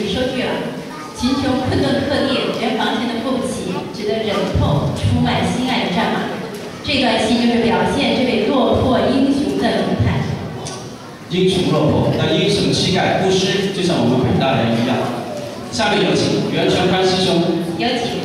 句说句了：贫穷困顿客店，连房钱都付不起，只得忍痛出卖心爱的战马。这段戏就是表现这位落魄英雄的勇态。英雄落魄，但英雄气概不失，就像我们北大人一样。下面有请袁泉宽师兄。有请。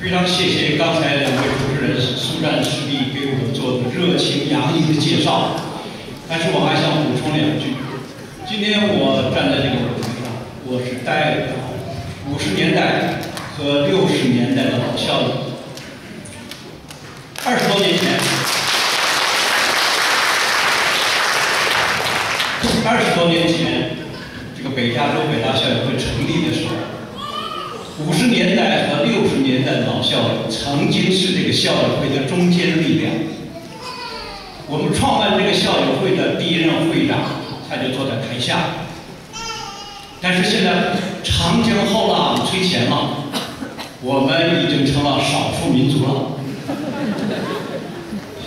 非常谢谢刚才两位主持人苏战速决给我们做的热情洋溢的介绍，但是我还想补充两句。今天我站在这个舞台上，我是代表五十年代和六十年代的老校友。二十多年前，二十多年前，这个北加州北大校友会成立的时候。五十年代和六十年代老校友曾经是这个校友会的中坚力量。我们创办这个校友会的第一任会长，他就坐在台下。但是现在长江后浪推前浪，我们已经成了少数民族了。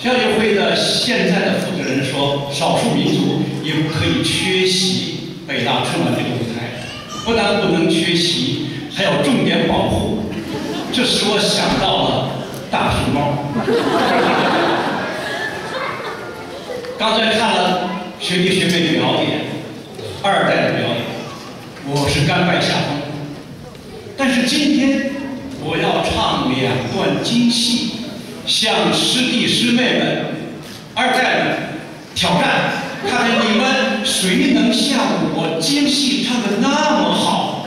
校友会的现在的负责人说，少数民族也可以缺席北大春晚这个舞台，不但不能缺席。还要重点保护，这使我想到了大熊猫。刚才看了学弟学妹的表演，二代的表演，我是甘拜下风。但是今天我要唱两段京戏，向师弟师妹们、二代们挑战，看看你们谁能像我京戏唱的那么好。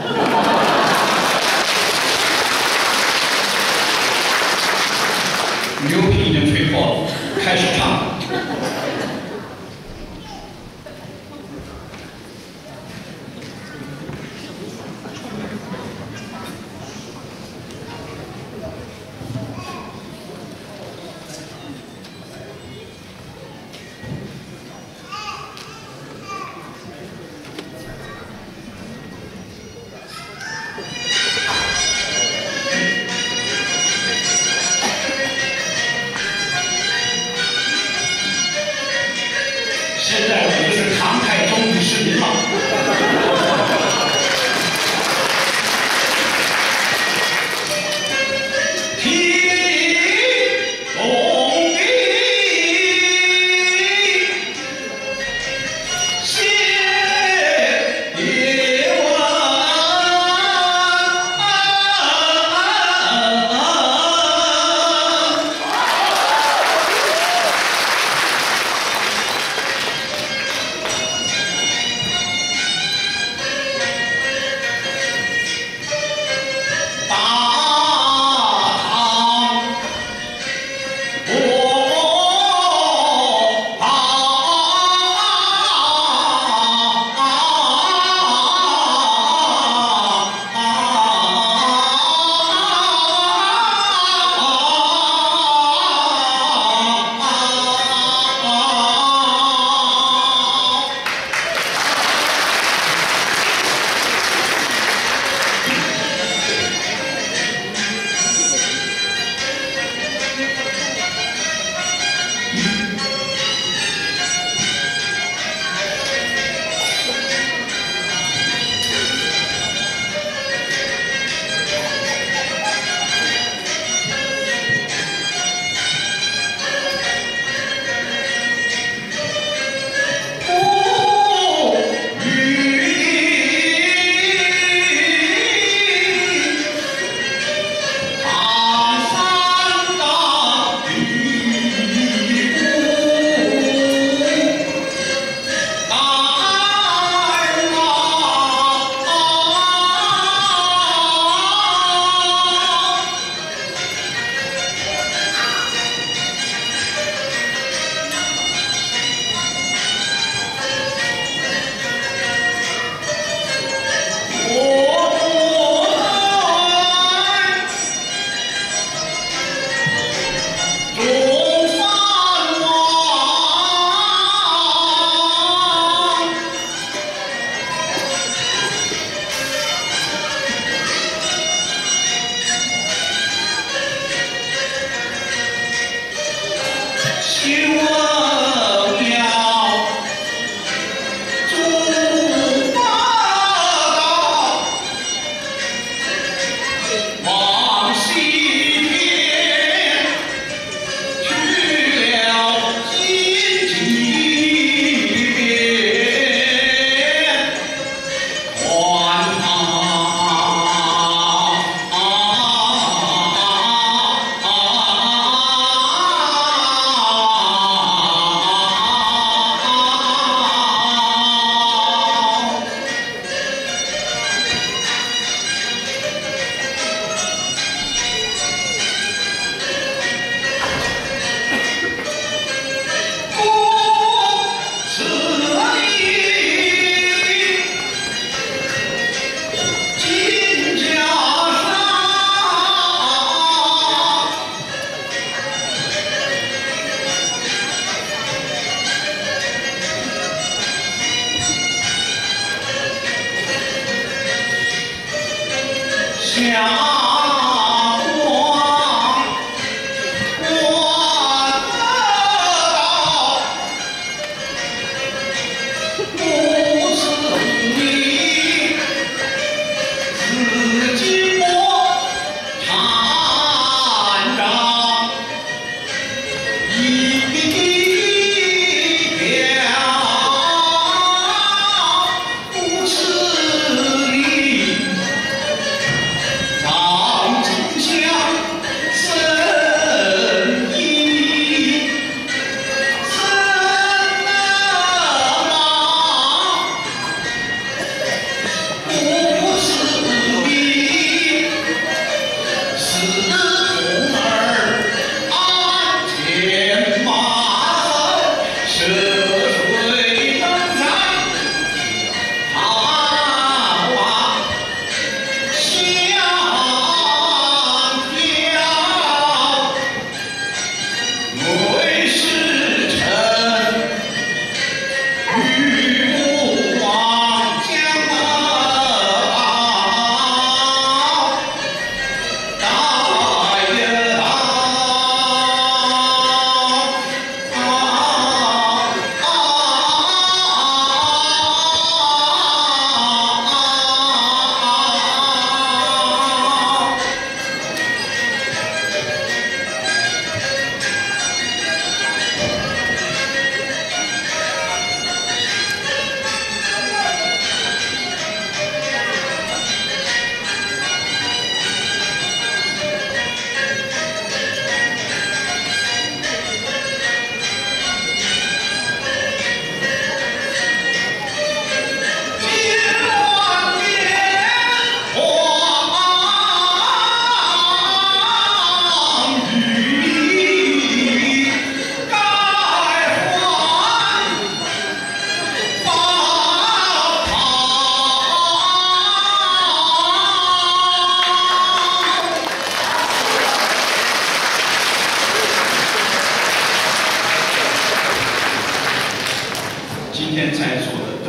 牛皮已经吹破了，开始唱。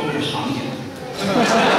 都是行业，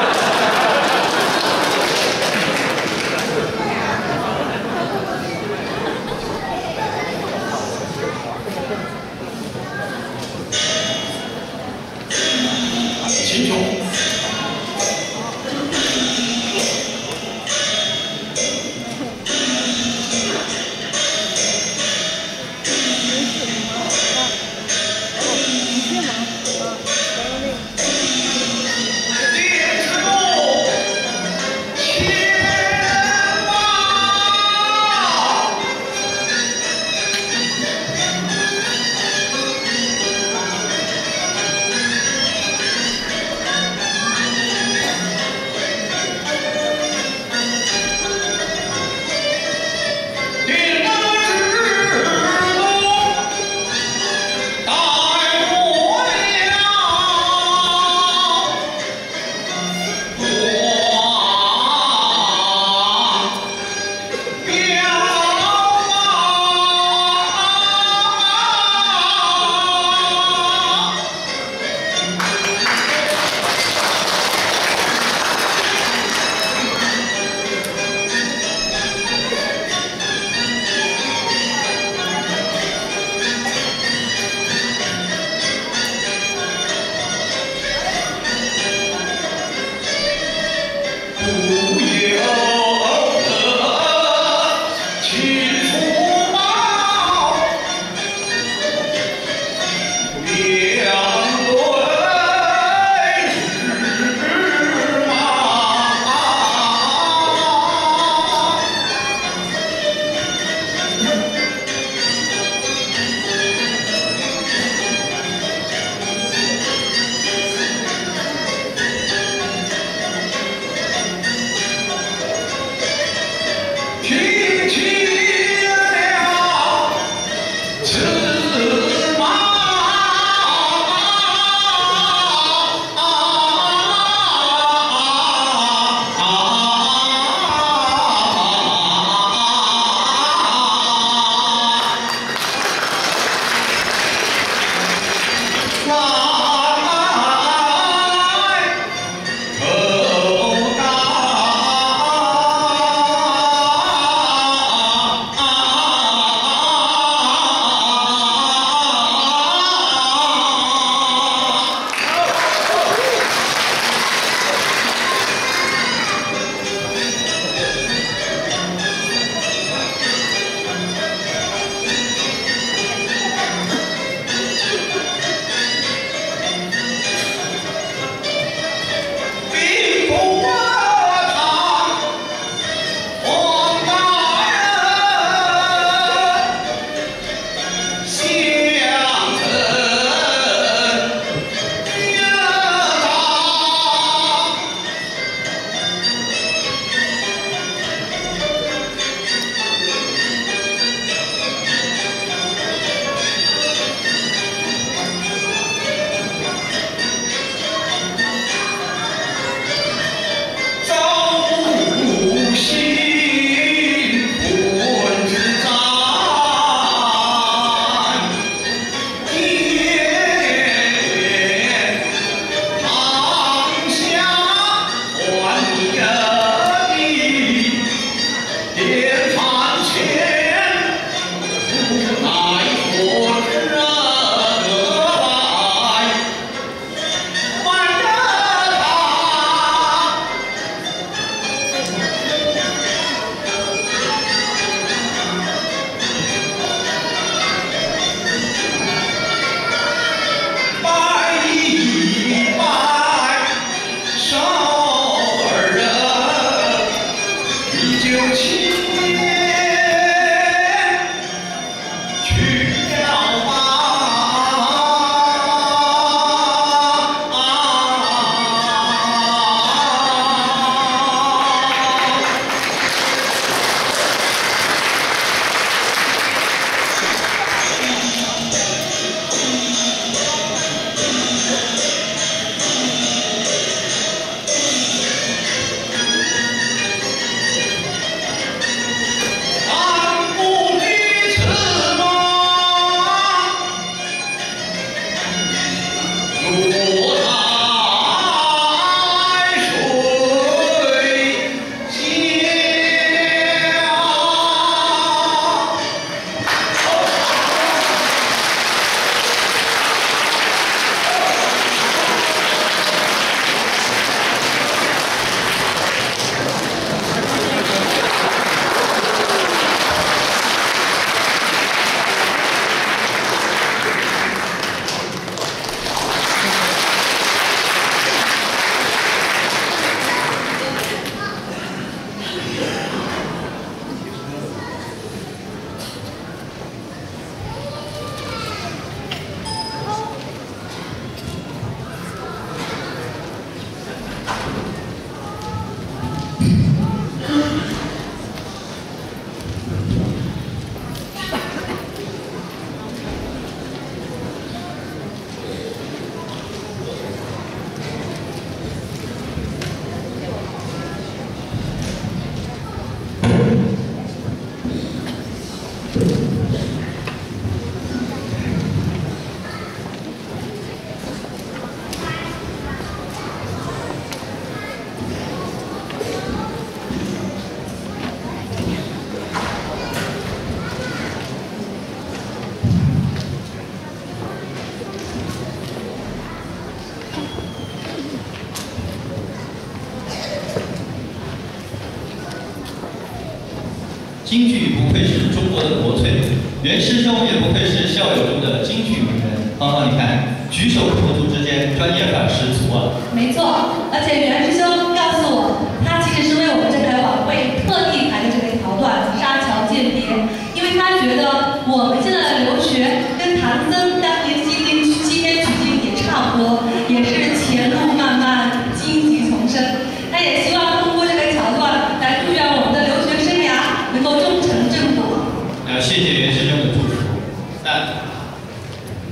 京剧不愧是中国的国粹，袁师兄也不愧是校友中的京剧名人。芳芳，你看，举手投足之间专业感十足啊！没错，而且袁师兄要诉我，他其实是为我们这台晚会特地排的这个桥段《沙桥饯别》，因为他觉得我们现在的留学跟唐僧当年西天西天取经也差不多，也是前路漫漫，荆棘丛生。他也希望通过这个桥段来祝愿我们的留学生涯能够终成正果。呃，谢谢袁师兄的祝福。那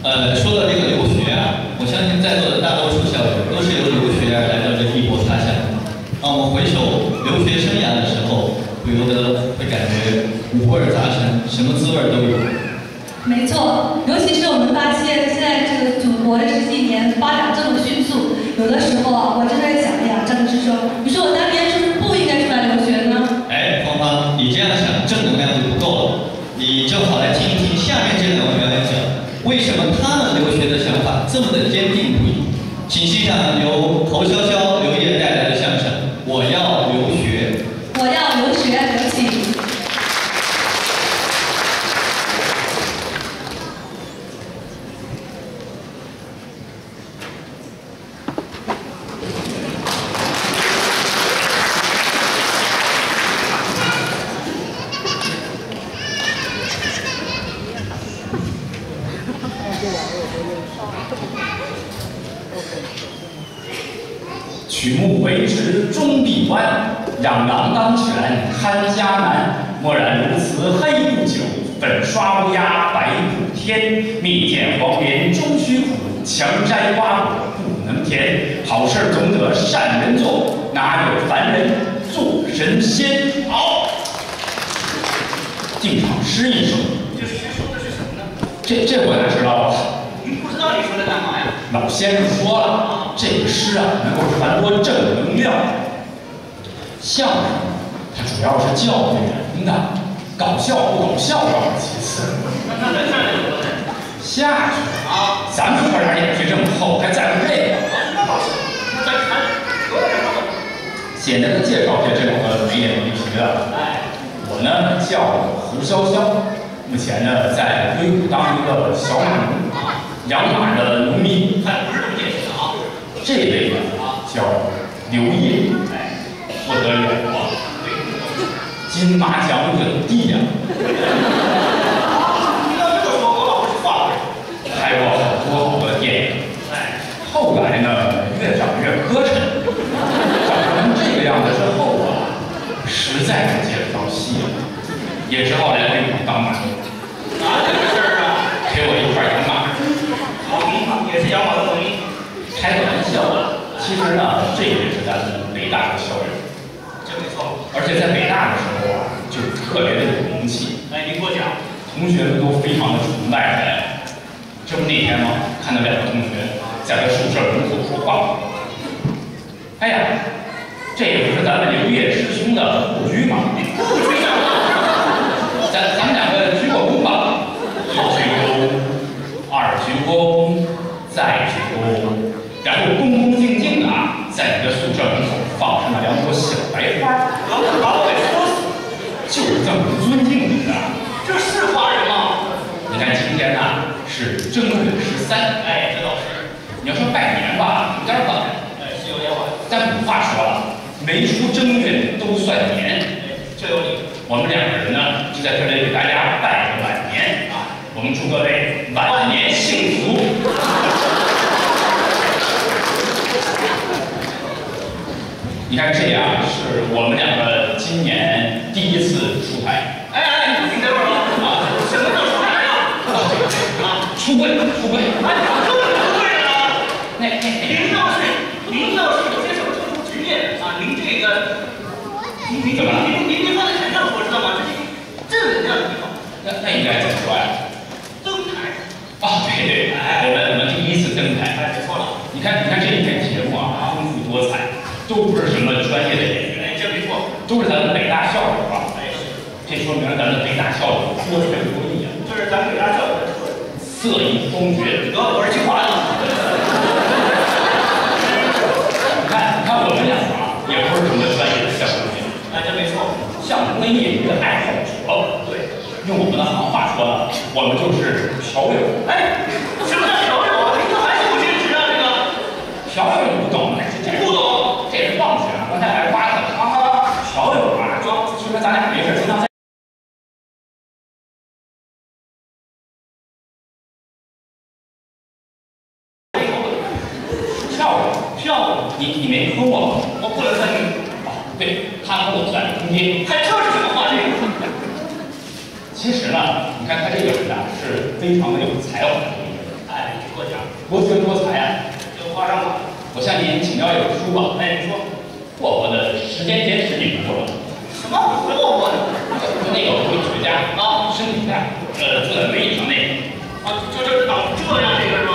呃，说到这个留学啊，我相信在座的大多数校友都是由留学而来到这异国他乡。当我们回首留学生涯的时候，不由得会感觉五味杂陈，什么滋味都有。没错，尤其是我们发现现在这个祖国的十几年发展这么迅速，有的时候啊，我真在想哎呀，张师兄，你说我当年是不是不应该出来留学呢？哎，芳芳，你这样想正能量就不够了。你正好来听一听下面这两位表演者，为什么他们留学的想法这么的坚定不移？请欣赏由侯潇潇、刘烨带来的相声《我要留学》。我要留学，有请。曲目为直终必弯，泱泱当权看家难。默然如此黑不久，粉刷乌鸦白补天。蜜饯黄连终须苦，强摘瓜果不能甜。好事总得善人做，哪有凡人做神仙？好，定场诗一首。这诗说的是什么呢？这这我哪知道啊？您不知道你说它干嘛呀？老先生说了，这个诗啊能够传播正能量。相声它主要是教育人的，搞笑不搞笑倒是其次。下去啊，咱们这点眼皮这么厚，还在乎这个？简单的介绍一下这两个没脸没皮的。哎，我呢叫胡潇潇，目前呢在硅谷当一个小马农，养马的农民。这位呢叫刘烨，哎，不得了啊！金马奖影帝呀、你要这么说，我老是话不拍过好多好多电影。哎，后来呢，越长越磕碜，长成这个样子之后啊，实在是接不到戏了，也只好来硅谷当马农，哪有这事儿啊？陪我一块儿养马。好农嘛，也是养马的农民。开个玩笑啊，其实呢，这也是咱们北大的校友，而且在北大的时候啊，就特别的有名气，哎，您给我讲。同学们都非常的崇拜他呀。这不那天吗？看到两个同学在他宿舍门口说话。哎呀，这也不是咱们刘烨师兄的故居吗？不去干嘛？咱咱们两个鞠个躬吧，一鞠躬，二鞠躬，再鞠躬，然后恭恭敬敬的啊，在你的宿舍门口放上了两朵小白花，老子把我给说死！就是这么尊敬你的。这是夸人吗？你看今天呐、是正月十三，哎，这倒是。你要说拜年吧，有点晚。哎，是有点晚。但古话说了，没出正月都算年。这有理。我们两个人呢，就在这里给大家拜个晚年啊！我们祝各位晚年幸福。你看，这样是我们两个今年第一次出台哎哎，你等会儿啊！什么叫出来呀？啊，出柜，出柜。您要是您要是有些什么特殊职业啊，您这个，您您怎么了您您您放在台上说知道吗？这是正能量的地方，那那应该怎么说呀？登台。啊，对对，我们我们第一次登台。哎，没错了。你看，你看这一天节目啊，丰富多彩，都不是什么专业的演员，哎，这没错。都是咱们北大校友啊。哎，是，这说明了咱们北大校友多才多艺啊，这是咱们北大校友的特。色艺双绝。得，我是清华的。你看，你看我们两个啊，也不是什么专业的相声演员，哎，这没错。业余的爱好者。对。用我们的行话说呢，我们就是嫖友。哎，什么叫嫖友啊？这还是不矜持啊？这个嫖友你不懂，这不懂。这是妄想。刚才还夸他，哈哈，嫖友啊，就就说咱俩没事，经常有才华的人，哎，奖家，博学多才啊，就夸张了。我向您请教一本书吧。哎，你说，霍霍的《时间简史》你读过吗？什么霍霍的？就那个科学家啊，身体学，呃，坐在轮椅上那个。啊，就就长这样这个是吧？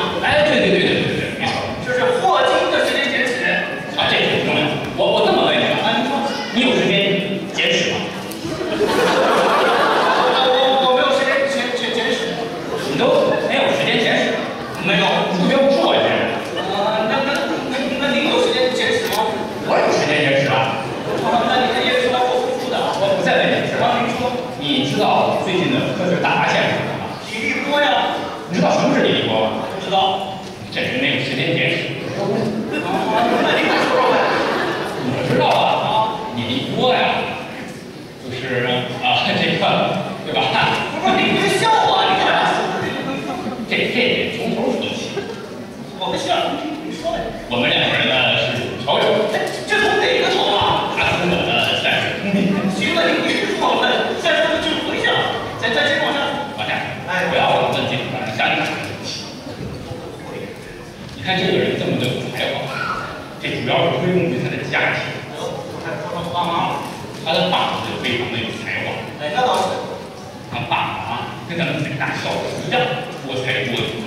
校友一样，多才多艺。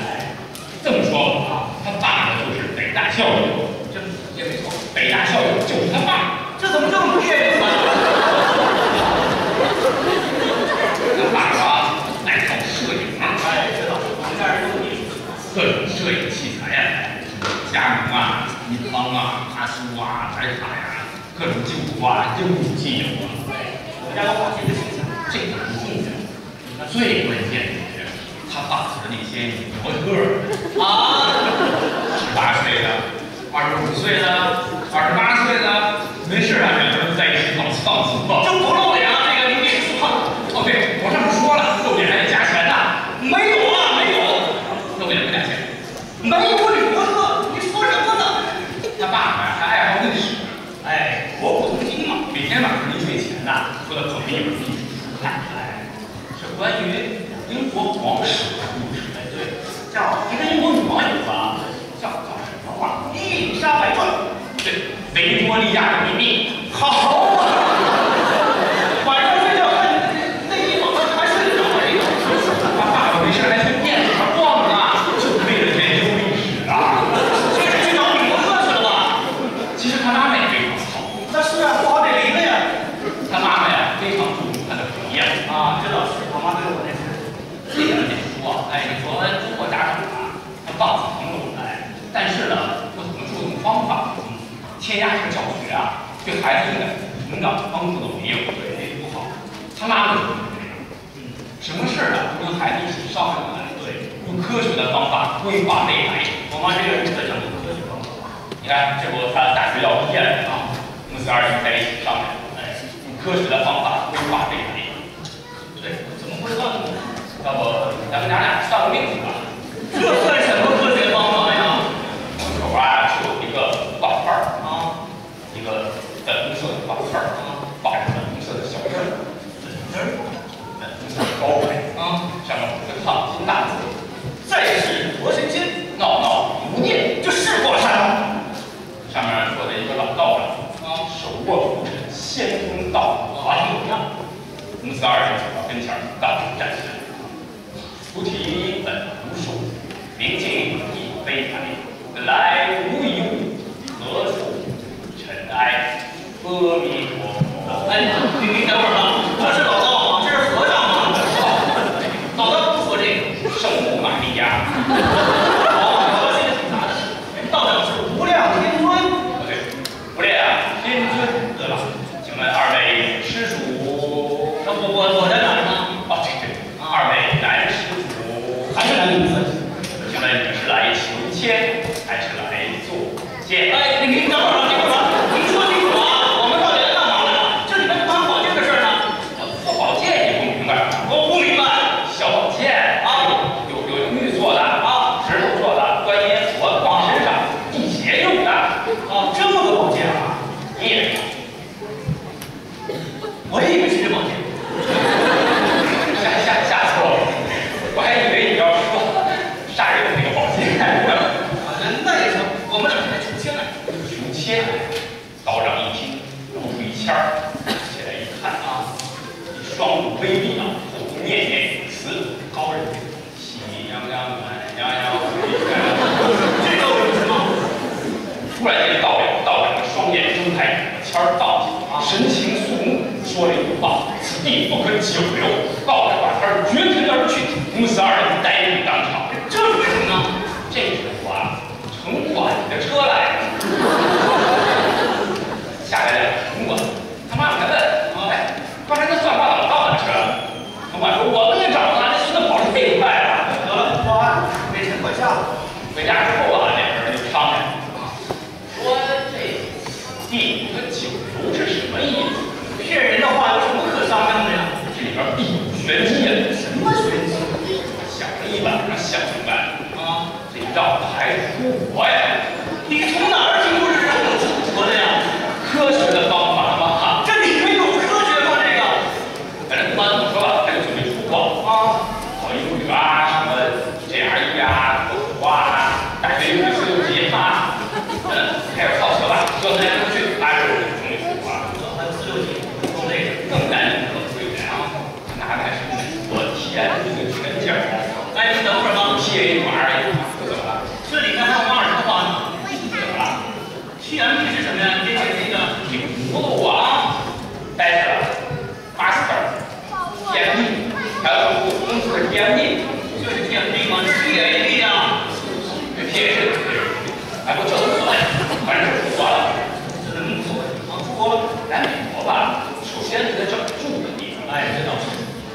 这么说吧啊，他爸爸就是北大校友，这也没错。北大校友就是他爸，这怎么这么别扭呢？这大光，爱好摄影啊！哎，知道，我们这有你各种摄影器材呀，佳能啊，尼康啊，哈苏啊，还有啥呀？各种镜头啊，各种器材。对，我们家有。所以呢你看，这不他大学要毕业了啊，母子二人在一起商量，哎，用科学的方法规划未来。对，怎么规划呢？要不咱们娘俩算个命吧？这算什么科学方法呀？门口啊，就有一个挂画啊，一个粉红色的挂块啊。高二走到跟前儿，高站起来。菩提本无树，明镜亦非台，本来无一物，何处惹尘埃？阿弥陀佛。哎，你等会儿啊。como agora 公司的甜蜜，这是甜蜜吗？这是 TMP 啊，这 TMP，哎，我这无所谓，反正是出国了，这能无所谓啊？出国来美国吧，首先是得找住的地方，哎，这倒是。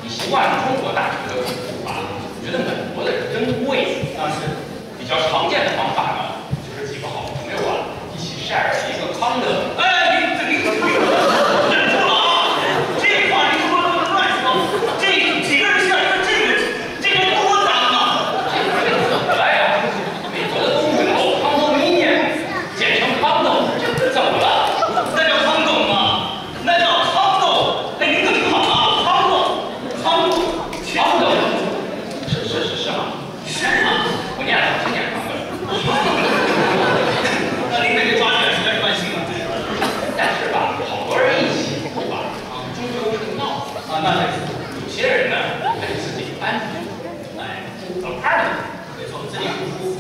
你习惯了中国大学的住吧？我觉得美国的是真贵，那是比较常见的方法呢，就是几个好朋友啊，一起 share 一个康的。哎，你这你可忍住了啊！这话你说的不能乱说，这几个人 share 一个这个，这个多脏啊！本来呀，美国的东北楼康多米尼，简称康斗，怎么了？那叫康斗吗？那叫康斗。哎，您可听好啊，康斗，康斗，康斗，是是是是吗？是吗？我念了，我念康斗。那您这个抓紧时间关心了。但是吧，好多人一起住吧，啊，终究是闹啊。那得有些人呢，他就自己安居，哎，apartment，没错，自己住书，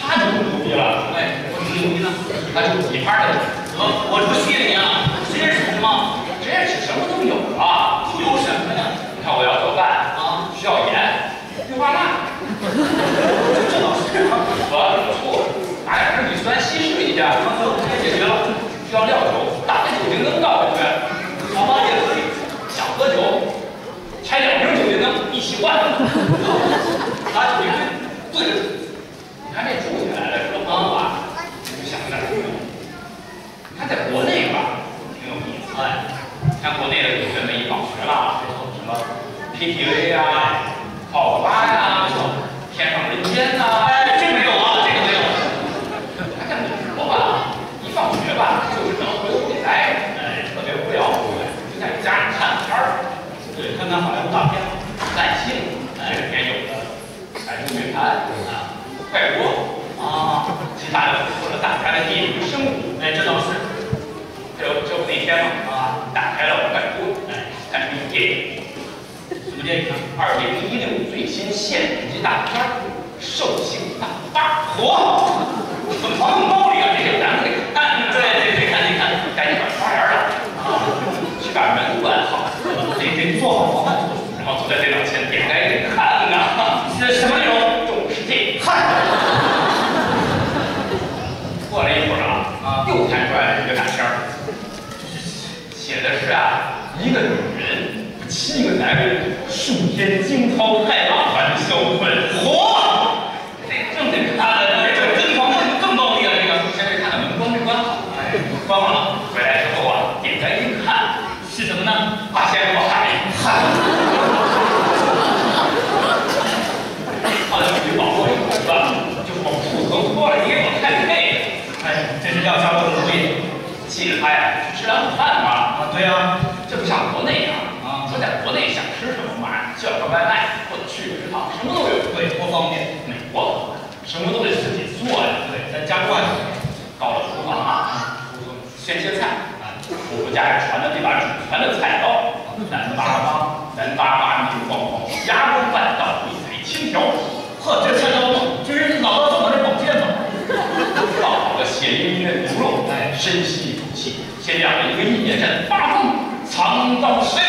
他就不牛逼了，哎，我怎么牛逼呢？他住 apartment，得，我不信你啊，实验室吗？实验室什么都有啊，都有什么呀？你看我要做饭啊，需要盐，氯化钠，这倒是，我要煮醋，拿点儿乙酸稀释一下，最后解决了。需要料酒，打开酒精灯倒进去，好吧，也可以。想喝酒，拆两瓶酒精灯一起灌，拿酒精灯对着。你看这住起来了，这个方法，你就想着点什么？你看在国内吧，挺有意思。哎，看国内的同学们一放学了，什么 KTV 啊、泡吧呀、天上人间呐，哎，这没有啊，这个没有。还在美国吧，一放学吧，就是能回屋里待着，哎，特别无聊，就在家里看片儿，对，看看好像坞大片，烂性，这里面有的百度云盘啊，快播啊，其他的或者打开了地理生物，哎，这倒是。这这不那天嘛啊，打开了快播，哎，看什么电影？什么电影呢？二零一六最新县级大片儿《兽性大发》，嚯！怎么藏包里啊？这个咱们得看，对对对，看一看，赶紧把窗帘儿啊，去把门关好，得得做好防范措施，然后坐在电脑前点开这看啊，这什么内容？动物世界，看。过了一会儿啊，啊，又弹出来了一个大片儿，写的是啊，一个女人和七个男人天惊涛骇浪般的销魂，嚯！这正得看，这这更更更暴力了，这个先得看看门关没关好，哎，关好了，回来之后啊，点开一看，是什么呢？发现我海汉，看了几保护一口吧，就往裤头脱了衣服看这个，哎，这是要交的主意。气得他呀，吃两口饭吧。啊，对呀、不像国内啊，啊，说在国内想吃什么嘛，叫个外卖或者去个食堂，什么都有，对，多方便。美国什么都得自己做呀，对，咱家惯了。到了厨房啊，先切菜啊，我们家里传的这把祖传的菜刀，南巴巴，南巴巴，明晃晃，牙光半道，一嘴轻条。呵，这菜刀这是老道送我这宝剑吗？放好了咸鱼的牛肉，哎，深吸一口气，先养了一个一年阵，八风藏刀神。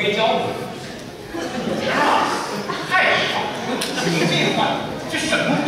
硅胶的，啊，太好了！你这话，这什么？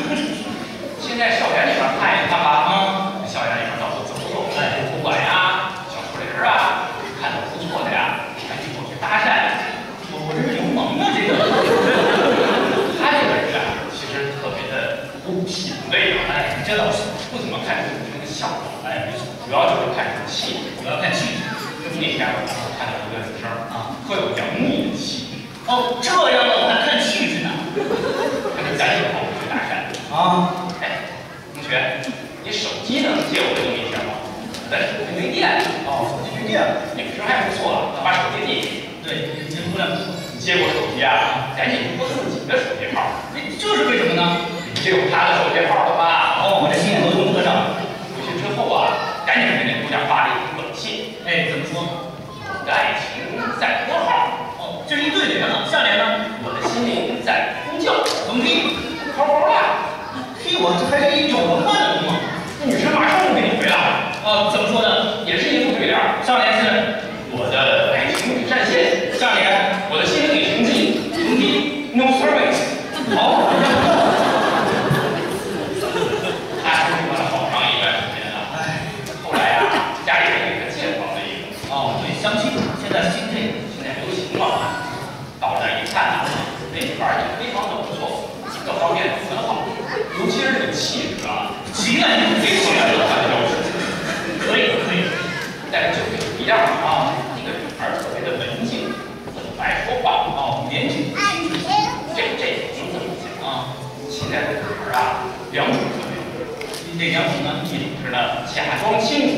接过手机啊，赶紧拨自己的手机号。哎这是为什么呢？这有他的手机号了吧？哦，我这心眼都融得上了。回去之后啊，赶紧给那姑娘发了一封短信。哎，怎么说？我的爱情在拨号。哦，这是一对联呢，下联呢？我的心灵在呼叫。怎么地？好好的。嘿，我这还是一种文化的吗？女生马上就给你回了。啊，怎么说？假装清楚。